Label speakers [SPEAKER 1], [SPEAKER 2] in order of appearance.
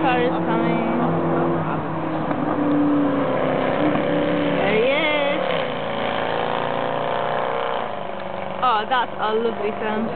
[SPEAKER 1] car is coming. There he is. Oh, that's a lovely sound.